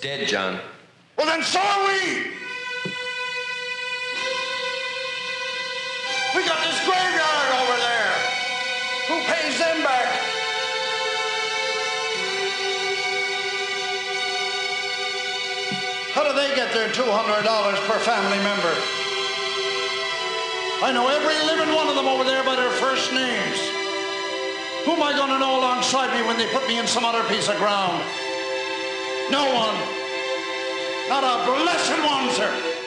dead, John. Well, then so are we. We got this graveyard over there. Who pays them back? How do they get their $200 per family member? I know every living one of them over there by their first names. Who am I going to know alongside me when they put me in some other piece of ground? No one. Not a blessed one, sir.